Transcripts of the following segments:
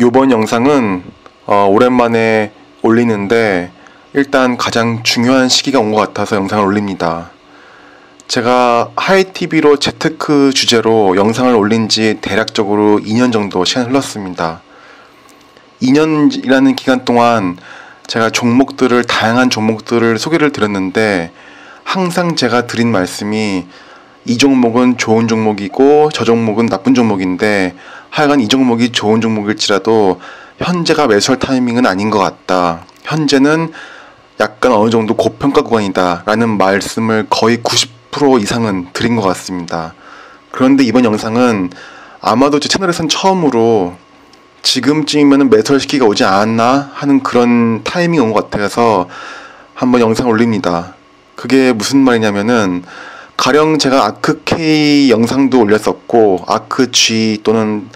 요번 영상은 어, 오랜만에 올리는데 일단 가장 중요한 시기가 온 것 같아서 영상을 올립니다. 제가 하이TV로 재테크 주제로 영상을 올린 지 대략적으로 2년 정도 시간 흘렀습니다. 2년이라는 기간 동안 제가 종목들을, 다양한 종목들을 소개를 드렸는데 항상 제가 드린 말씀이 이 종목은 좋은 종목이고 저 종목은 나쁜 종목인데 하여간 이 종목이 좋은 종목일지라도 현재가 매수할 타이밍은 아닌 것 같다. 현재는 약간 어느 정도 고평가 구간이다. 라는 말씀을 거의 90% 이상은 드린 것 같습니다. 그런데 이번 영상은 아마도 제 채널에선 처음으로 지금쯤이면 매수할 시기가 오지 않았나 하는 그런 타이밍이 온 것 같아서 한번 영상 올립니다. 그게 무슨 말이냐면은 가령 제가 아크 K 영상도 올렸었고 아크 G 또는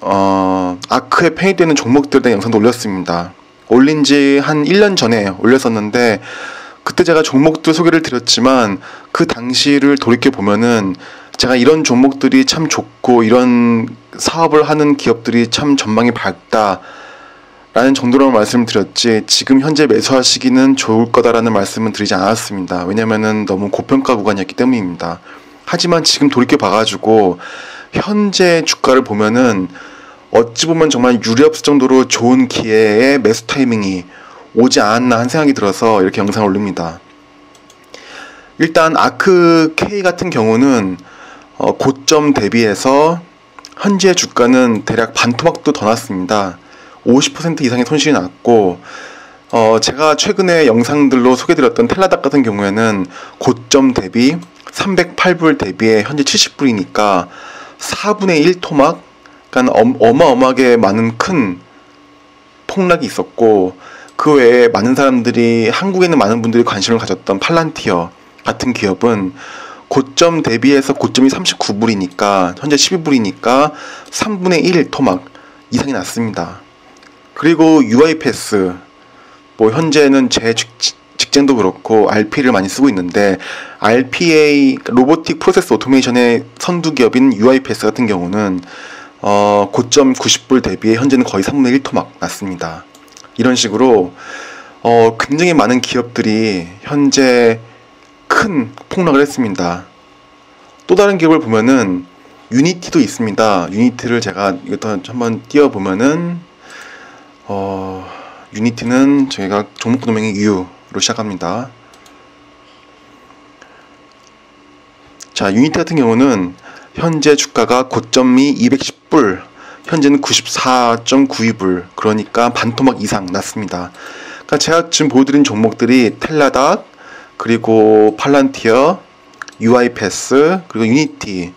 어 아크에 페이되는 종목들에 대한 영상도 올렸습니다. 올린 지 한 1년 전에 올렸었는데 그때 제가 종목들 소개를 드렸지만 그 당시를 돌이켜 보면은 제가 이런 종목들이 참 좋고 이런 사업을 하는 기업들이 참 전망이 밝다 라는 정도로 말씀을 드렸지 지금 현재 매수하시기는 좋을 거다라는 말씀은 드리지 않았습니다. 왜냐면은 너무 고평가 구간이었기 때문입니다. 하지만 지금 돌이켜 봐가지고 현재 주가를 보면은 어찌 보면 정말 유리없을 정도로 좋은 기회에 매수 타이밍이 오지 않았나 한 생각이 들어서 이렇게 영상을 올립니다. 일단 아크 K 같은 경우는 어, 고점 대비해서 현재 주가는 대략 반토막도 더 났습니다. 50% 이상의 손실이 났고 어, 제가 최근에 영상들로 소개드렸던 텔라닥 같은 경우에는 고점 대비 308불 대비에 현재 70불이니까 4분의 1 토막 그러니까 어마어마하게 많은 큰 폭락이 있었고 그 외에 많은 사람들이 한국에는 많은 분들이 관심을 가졌던 팔란티어 같은 기업은 고점 대비해서 고점이 39불이니까 현재 12불이니까 3분의 1 토막 이상이 났습니다. 그리고 UI 패스 뭐 현재는 제 직장도 그렇고 RPA를 많이 쓰고 있는데 RPA robotic process automation의 선두 기업인 UiPath 같은 경우는 어, 고점 90불 대비해 현재는 거의 3분의 1 토막 났습니다. 이런 식으로 어, 굉장히 많은 기업들이 현재 큰 폭락을 했습니다. 또 다른 기업을 보면은 유니티도 있습니다. 유니티를 제가 이것도 한번 띄워보면은 어, 유니티는 저희가 종목 도명이 U로 시작합니다. 자, 유니티 같은 경우는 현재 주가가 고점이 210불, 현재는 94.92불, 그러니까 반토막 이상 났습니다. 그러니까 제가 지금 보여드린 종목들이 텔라닥, 그리고 팔란티어, UiPath, 그리고 유니티,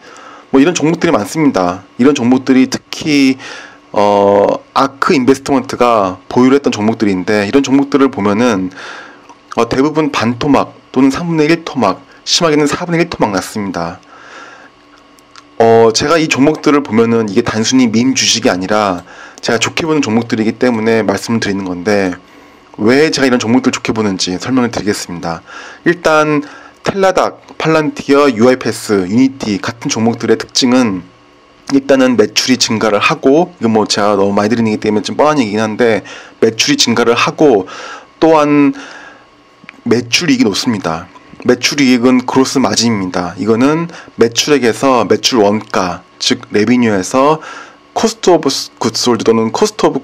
뭐 이런 종목들이 많습니다. 이런 종목들이 특히 어, ARK Investment가 보유를 했던 종목들인데 이런 종목들을 보면은 어, 대부분 반토막 또는 3분의 1 토막 심하게는 4분의 1 토막 났습니다. 어, 제가 이 종목들을 보면은 이게 단순히 밈 주식이 아니라 제가 좋게 보는 종목들이기 때문에 말씀을 드리는 건데 왜 제가 이런 종목들 좋게 보는지 설명을 드리겠습니다. 일단 텔라닥, 팔란티어, UiPath, 유니티 같은 종목들의 특징은 일단은 매출이 증가를 하고 이건 뭐 제가 너무 많이 드리는 얘기 때문에 좀 뻔한 얘기긴 한데 매출이 증가를 하고 또한 매출이익이 높습니다. 매출이익은 gross margin입니다. 이거는 매출액에서 매출 원가 즉 revenue에서 cost of goods sold 또는 cost of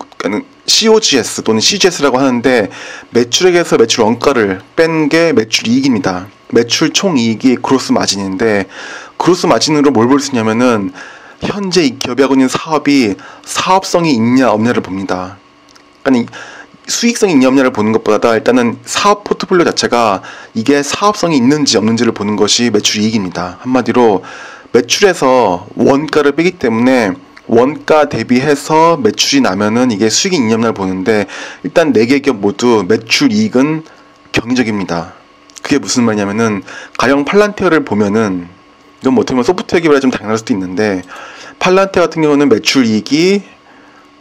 COGS 또는 CGS라고 하는데 매출액에서 매출 원가를 뺀 게 매출 이익입니다. 매출 총 이익이 gross margin인데 그로스 마진으로 뭘 볼 수 있냐면은 현재 이 기업이 하고 있는 사업이 사업성이 있냐 없냐를 봅니다. 그러니까 수익성이 있냐 없냐를 보는 것보다 일단은 사업 포트폴리오 자체가 이게 사업성이 있는지 없는지를 보는 것이 매출 이익입니다. 한마디로 매출에서 원가를 빼기 때문에 원가 대비해서 매출이 나면은 이게 수익이 있냐 없냐를 보는데 일단 네 개 기업 모두 매출 이익은 경이적입니다. 그게 무슨 말이냐면은 가령 팔란티어를 보면은 이건 뭐 어떻게 보면 소프트웨어 기업이라 좀 당연할 수도 있는데 팔란테 같은 경우는 매출 이익이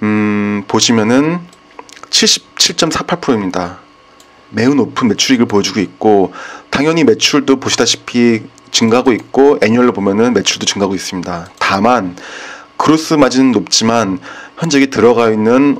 음 보시면은 77.48%입니다. 매우 높은 매출이익을 보여주고 있고 당연히 매출도 보시다시피 증가하고 있고 애니얼로 보면은 매출도 증가하고 있습니다. 다만 그로스 마진은 높지만 현재 들어가 있는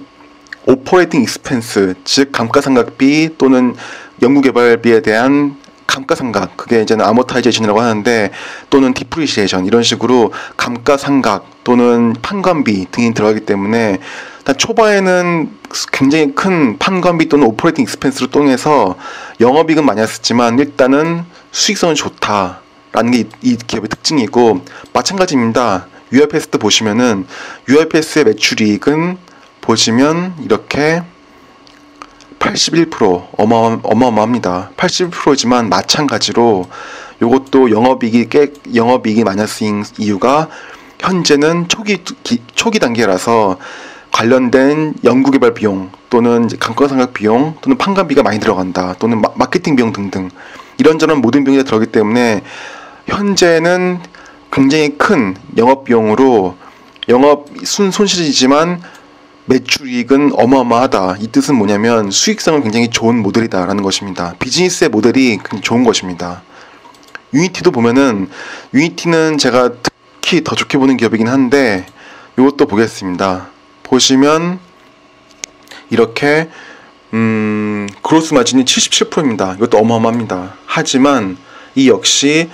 operating expense 즉 감가상각비 또는 연구개발비에 대한 감가상각 그게 이제는 amortization이라고 하는데 또는 depreciation 이런 식으로 감가상각 또는 판관비 등이 들어가기 때문에 일단 초반에는 굉장히 큰 판관비 또는 operating expense로 통해서 영업이익은 많이 했었지만 일단은 수익성은 좋다라는 게 이 기업의 특징이고 마찬가지입니다. UIPS도 보시면은 UIPS의 매출이익은 보시면 이렇게 81% 어마, 어마어마합니다. 81%지만 마찬가지로 이것도 영업이익이 깨, 영업이익이 마이너스인 이유가 현재는 초기 기, 초기 단계라서 관련된 연구개발 비용 또는 감가상각 비용 또는 판관비가 많이 들어간다 또는 마, 마케팅 비용 등등 이런저런 모든 비용이 들어가기 때문에 현재는 굉장히 큰 영업 비용으로 영업 순 손실이지만 매출이익은 어마어마하다. 이 뜻은 뭐냐면 수익성은 굉장히 좋은 모델이다라는 것입니다. 비즈니스의 모델이 굉장히 좋은 것입니다. 유니티도 보면은 유니티는 제가 특히 더 좋게 보는 기업이긴 한데 이것도 보겠습니다. 보시면 이렇게 음, 그로스 마진이 77%입니다. 이것도 어마어마합니다. 하지만 이 역시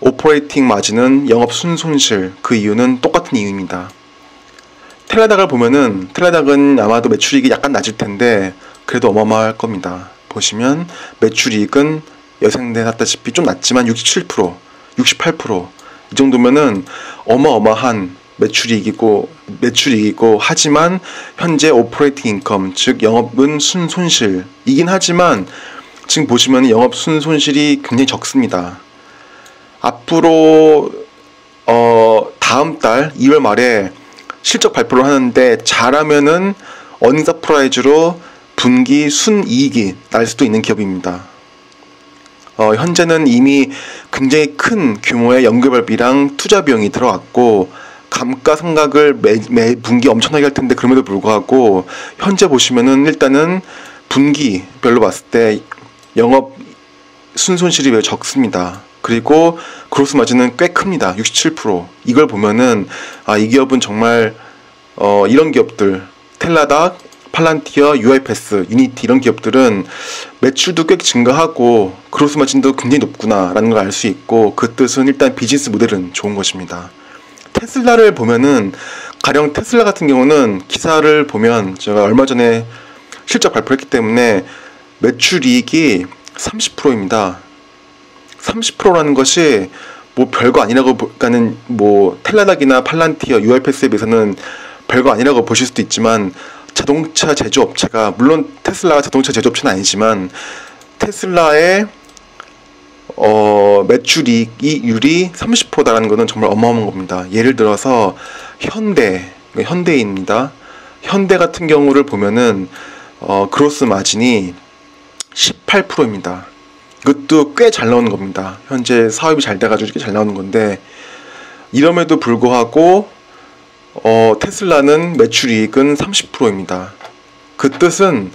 operating margin은 영업 순손실 그 이유는 똑같은 이유입니다. 텔레닥을 보면은 텔레닥은 아마도 매출이익이 약간 낮을 텐데 그래도 어마어마할 겁니다. 보시면 매출이익은 예상했다시피 좀 낮지만 67%, 68%이 정도면은 어마어마한 매출이익이고 매출이익이고 하지만 현재 operating income 즉 영업은 순 손실이긴 하지만 지금 보시면 영업 순 손실이 굉장히 적습니다. 앞으로 어 다음 달 2월 말에 실적 발표를 하는데 잘하면은 earning surprise로 분기 순이익이 날 수도 있는 기업입니다. 어, 현재는 이미 굉장히 큰 규모의 연구개발비랑 투자 비용이 들어갔고 감가상각을 매, 매 분기 엄청나게 할 텐데 그럼에도 불구하고 현재 보시면은 일단은 분기별로 봤을 때 영업 순손실이 매우 적습니다. 그리고 gross margin은 꽤 큽니다. 67%. 이걸 보면은 아, 이 기업은 정말 어, 이런 기업들 텔라닥, 팔란티어, 유아이패스, 유니티 이런 기업들은 매출도 꽤 증가하고 gross margin도 굉장히 높구나라는 걸 알 수 있고 그 뜻은 일단 비즈니스 모델은 좋은 것입니다. 테슬라를 보면은 가령 테슬라 같은 경우는 기사를 보면 제가 얼마 전에 실적 발표했기 때문에 매출이익이 30%입니다. 30%라는 것이 뭐 별거 아니라고 그러니까는 뭐 텔라닥이나 팔란티어, UI패스에 비해서는 별거 아니라고 보실 수도 있지만 자동차 제조업체가 물론 테슬라가 자동차 제조업체는 아니지만 테슬라의 어, 매출이익률이 30%다라는 것은 정말 어마어마한 겁니다. 예를 들어서 현대, 현대입니다. 현대 같은 경우를 보면은 어, 그로스 마진이 18%입니다. 이것도 꽤 잘 나오는 겁니다. 현재 사업이 잘 돼가지고 이렇게 잘 나오는 건데 이럼에도 불구하고 어, 테슬라는 매출이익은 30%입니다. 그 뜻은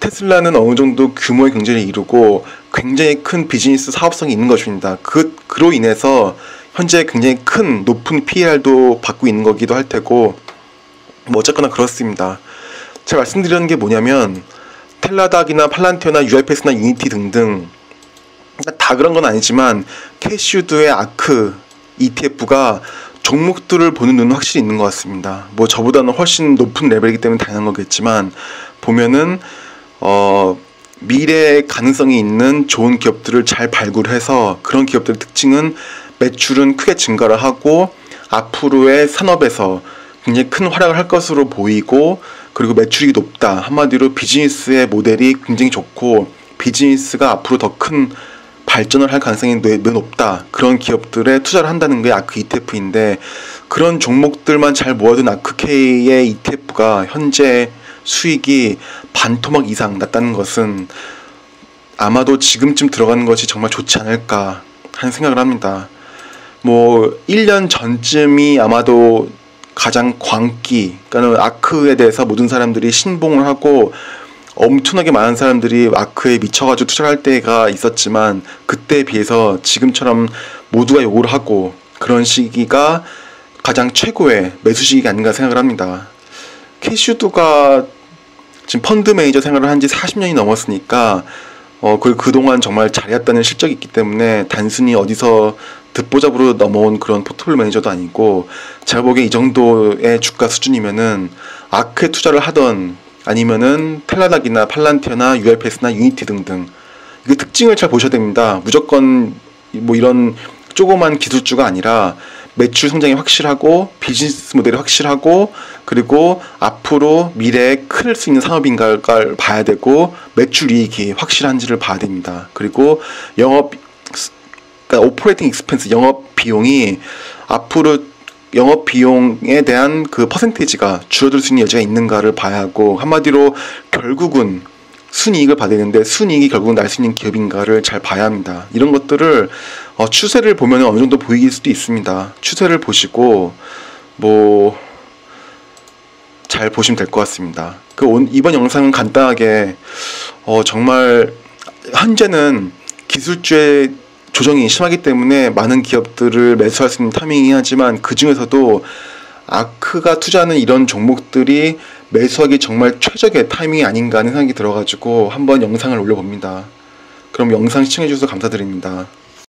테슬라는 어느 정도 규모의 경제를 이루고 굉장히 큰 비즈니스 사업성이 있는 것입니다. 그, 그로 인해서 현재 굉장히 큰 높은 PER도 받고 있는 거기도 할 테고 뭐 어쨌거나 그렇습니다. 제가 말씀드리는 게 뭐냐면 텔라닥이나 팔란티어나 UiPath나 유니티 등등 다 그런 건 아니지만 캐시우드의 아크 ETF가 종목들을 보는 눈은 확실히 있는 것 같습니다. 뭐 저보다는 훨씬 높은 레벨이기 때문에 당연한 거겠지만 보면은 어 미래의 가능성이 있는 좋은 기업들을 잘 발굴해서 그런 기업들의 특징은 매출은 크게 증가를 하고 앞으로의 산업에서 굉장히 큰 활약을 할 것으로 보이고 그리고 매출이 높다 한마디로 비즈니스의 모델이 굉장히 좋고 비즈니스가 앞으로 더큰 발전을 할 가능성이 매우 높다. 그런 기업들에 투자를 한다는 게 아크 ETF인데 그런 종목들만 잘 모아둔 아크K의 ETF가 현재 수익이 반토막 이상 났다는 것은 아마도 지금쯤 들어가는 것이 정말 좋지 않을까 하는 생각을 합니다. 뭐 1년 전쯤이 아마도 가장 광기, 그러니까 아크에 대해서 모든 사람들이 신봉을 하고 엄청나게 많은 사람들이 마크에 미쳐가지고 투자를 할 때가 있었지만 그때에 비해서 지금처럼 모두가 요구를 하고 그런 시기가 가장 최고의 매수 시기가 아닌가 생각을 합니다. 캐시우드가 지금 펀드 매니저 생활을 한 지 40년이 넘었으니까 어, 그 그동안 정말 잘해왔다는 실적이 있기 때문에 단순히 어디서 듣보잡으로 넘어온 그런 포트폴리오 매니저도 아니고 제가 보기에 이 정도의 주가 수준이면은 아크에 투자를 하던 아니면은 텔라닥이나 팔란티어나 UiPath나 유니티 등등 그 특징을 잘 보셔야 됩니다. 무조건 뭐 이런 조그만 기술주가 아니라 매출 성장이 확실하고 비즈니스 모델이 확실하고 그리고 앞으로 미래에 클 수 있는 산업인가를 봐야 되고 매출 이익이 확실한지를 봐야 됩니다. 그리고 영업 그러니까 operating expense 영업 비용이 앞으로 영업 비용에 대한 그 퍼센테이지가 줄어들 수 있는 여지가 있는가를 봐야 하고 한마디로 결국은 순이익을 받아야 되는데 순이익이 결국은 날수 있는 기업인가를 잘 봐야 합니다. 이런 것들을 어, 추세를 보면 어느 정도 보이길 수도 있습니다. 추세를 보시고 뭐 잘 보시면 될 것 같습니다. 그 온, 이번 영상은 간단하게 어, 정말 현재는 기술주의 조정이 심하기 때문에 많은 기업들을 매수할 수 있는 타이밍이 하지만 그 중에서도 아크가 투자하는 이런 종목들이 매수하기 정말 최적의 타이밍이 아닌가 하는 생각이 들어가지고 한번 영상을 올려봅니다. 그럼 영상 시청해주셔서 감사드립니다.